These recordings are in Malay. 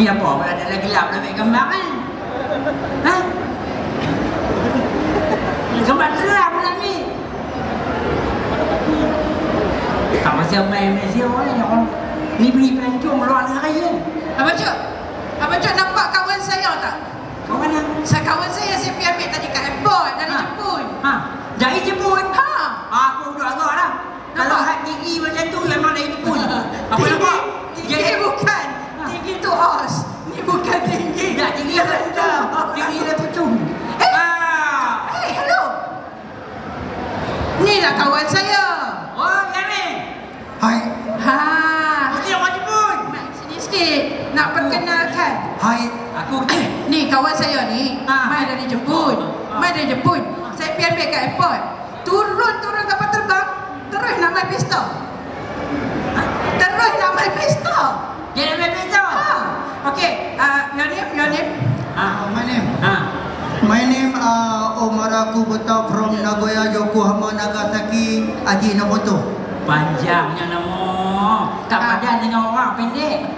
Ni apa? Ada lagi gelap nak ambil gambar kan? Ha? Gambar terang pula ni. Tak pasal main Malaysia orang ni orang. Ni beli pelancong luar negara ya. Abang Cik, Abang Cik nampak kawan saya tak? Kau mana? Saya kawan saya saya pergi ambil tadi kat airport dari Ha. Jepun. Ha? Dari Jepun? Ha. Aku duduk agak lah. Kalau Nampak? hat tinggi macam tu memang dari Jepun. Apa nampak? tinggi Dia- bukan. Ha. Tinggi tu horse. Ni bukan tinggi. Tak tinggi lah tu. Tinggi lah tu. Eh. Ah. Hey, hello. Ni lah kawan saya. Oh, yang ni. Hai, Ha. Putih orang Jepun. Mai sini sikit. Nak perkenalkan. hai. Aku Ni kawan saya ni Ha. Mai dari Jepun Ha. Mai dari Jepun Saya pergi ambil kat airport Turun-turun kapal terbang Terus nak main pesta Terus nak main pesta Dia nak main pesta. ha. Okay uh, Your name Your name Ha. Uh, my name. Ha. My name uh, Omar Kubota from Nagoya, Yokohama, Nagasaki, Ajinomoto. Panjangnya nama. Tak Ha. padan dengan orang pendek.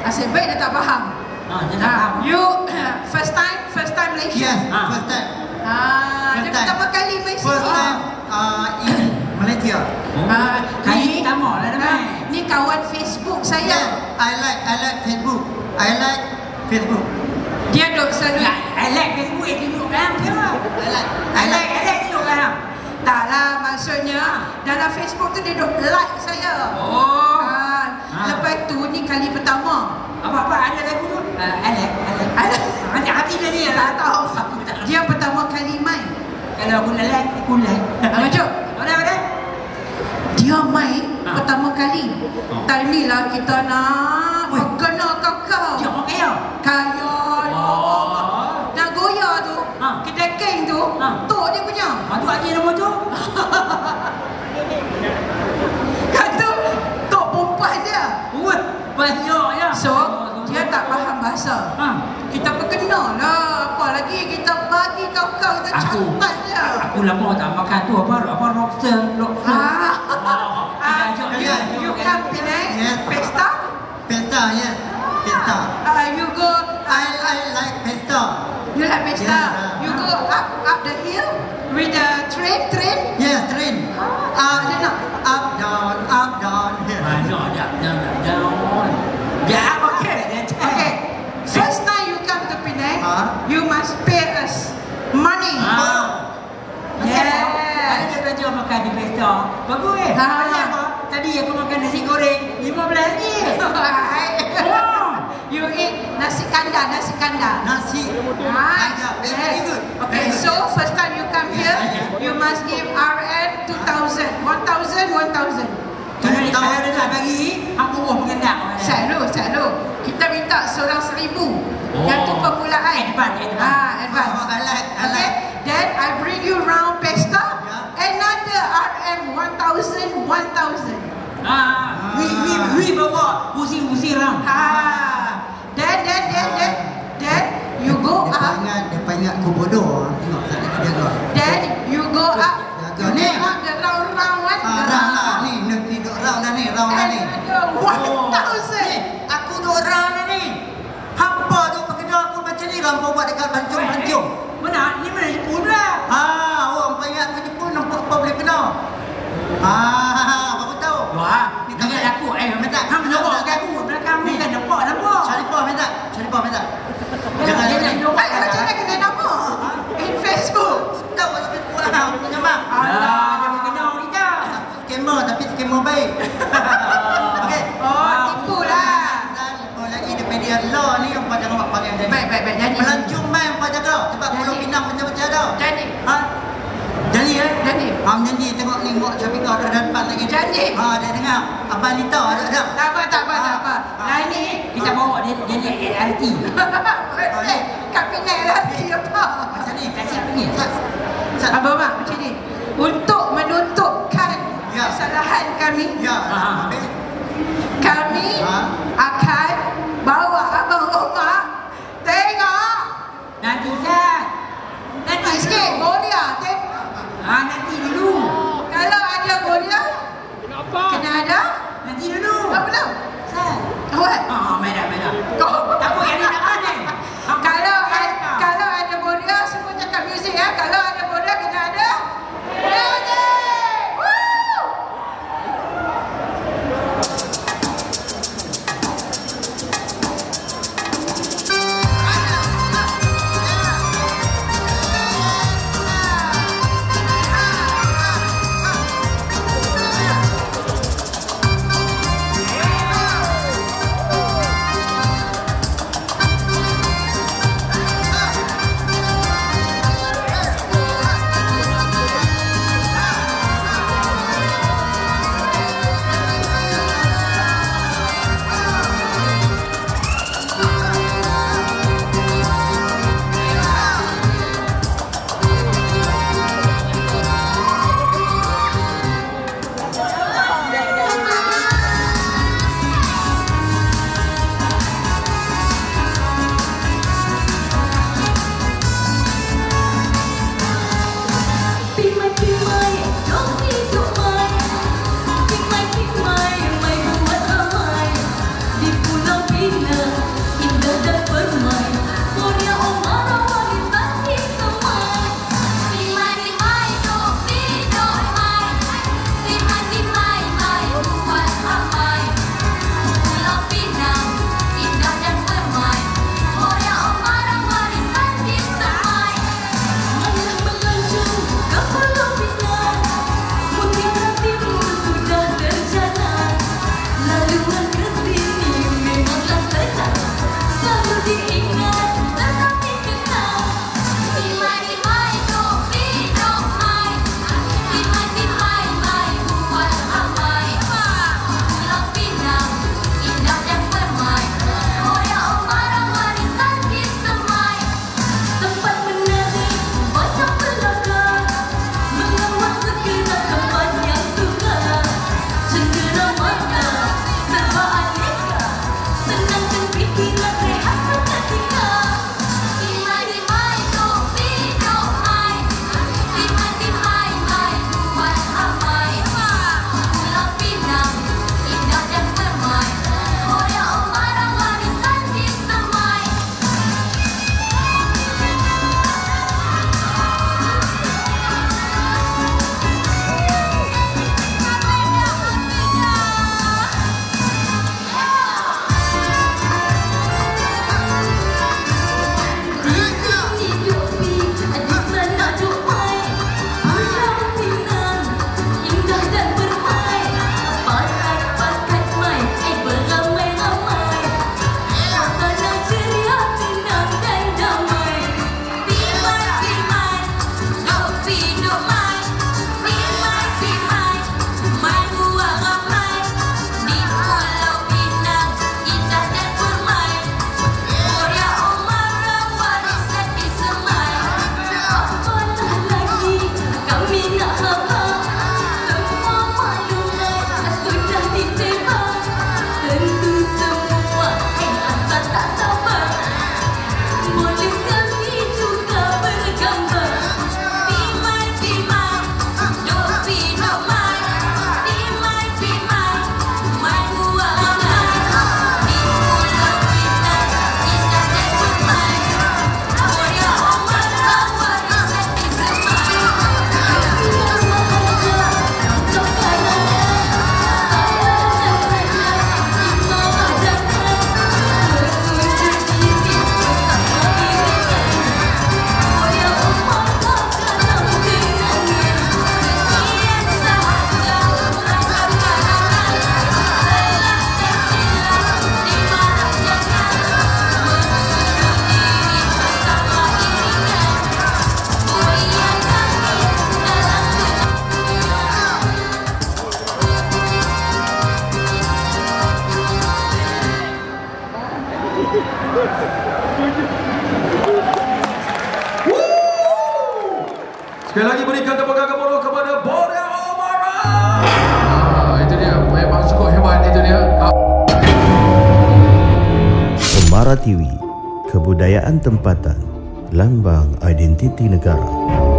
Asyik baik dia tak faham Dia tak faham. You First time First time Malaysia Yes, Ah. first time. Ah, First time. pertama kali Malaysia First time uh, in Malaysia. Ah, Kali ni- pertama lah dah Ah. Ni kawan Facebook Yeah, saya I like, I like Facebook. I like Facebook. Dia duk selalu Ya, I like Facebook dia tunjuk kan dia. I like, I like, I like tunjuk kan. Tak lah maksudnya Dalam Facebook tu dia duk like saya Oh. ha. Ha. Lepas tu ni kali pertama Apa-apa ada lagu tu? Uh, I like, I like. I like. Hati hati dia ni. Tak tahu Aku tak tahu. Dia pertama kali main Kalau aku nak like, aku. Abang Cok Mana mana? Dia main Ha. pertama kali Oh. Time ni lah kita nak Weh. Perkenalkan kau Dia orang kaya. Kaya Oh. Nak goya tu Ha. Kedai keng tu Ha. Tok dia punya Matu aja nama tu. Kata Tok perempuan dia Wah, banyak ya. So Dia tak faham bahasa Aku. catat dia Aku lama tak makan tu apa apa lobster, lobster. Ah. Oh, Ah, you, you come Penang Yes. Pesta Pesta, yes. Pesta. uh, You go I, I like pesta. You like Pesta Yeah. You go up up the hill With the train train. Up, Ada nak? up, down, up, down. Yes. Banyak dah, dah, dah, dah. Ya, Okay Okay First time you come to Penang Ah. You must pay us Money Ah. Yes. Ada dia belajar makan di pesta. Bagus eh. Ha. Pasal apa? Tadi aku makan nasi goreng RM15. Oh. You eat nasi kandar, nasi kandar. Nasi. Nice. Good. Okay, so first time you come here, you must give RN 2000. 1000, 1000. Kalau dia kalau dia tak bagi, aku buah pengendak. Selalu, selalu. Kita minta seorang seribu. Oh. Yang tu permulaan. Advance, advance. Ah, advance. Oh, I like, I Okay, like. then I bring you round Pesta. Yeah. Another RN 1000, 1000. Ah, we bawa pusing-pusing ram. Ah. Then, then, then, then, then you go Dia up. ingat, dia ingat aku bodoh. Tengok, tak dia kau. Then you go up. Jaga ni. the round round one. Ah, round lah ni. Ni duk round dah ni, round dah ni. One thousand. Aku duk round dah ni. Hampa tu perkenal aku macam ni Rampa buat dekat bancung-bancung Mana? Ni mana Jepun lah. Ah, orang panggil aku Jepun nampak apa boleh kenal Ah, baru tahu Wah, Ni dengan tak- aku eh minta. Hang menyorok kat aku belakang ni kan nampak nampak. Cari pah minta Cari pah minta Jangan Jangan jangan jangan menyorok. Baik, macam mana kena nama? In Facebook. Tahu tapi kurang Punya mak Alah, dia mengenal kita. Skamer tapi skamer baik Okey Oh, tipu lah. Dan oh, lagi dia media law ni yang pada awak panggil jadi Baik, baik, baik. Jadi. Melancong main apa jaga Sebab Jadi. Pulau Pinang macam-macam ada Jadi. Ha? Janji eh? Jadi. Am janji tengok ni Mak Syafiqah dah depan lagi Janji. Ha, dia dengar Abang Lita ada ada Tak apa, tak apa, tak apa. Nah ini. Kita bawa dia ni LRT. Sekali lagi berikan tepukan gemuruh kepada Borel Omara. Ah, itu dia. Memang cukup hebat itu dia. Ah. Umara TV, kebudayaan tempatan, lambang identiti negara.